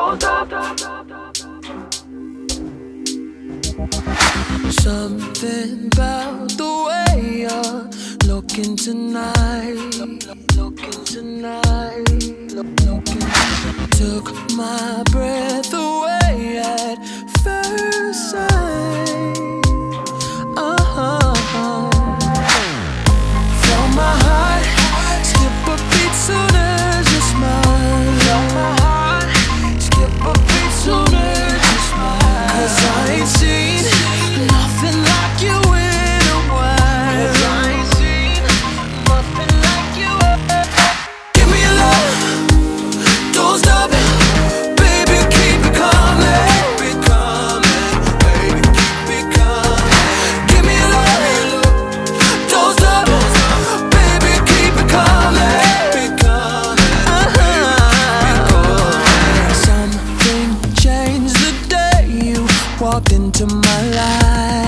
shows up. Something about the way you're looking tonight. Looking tonight. Looking. Took my breath away. walked into my life.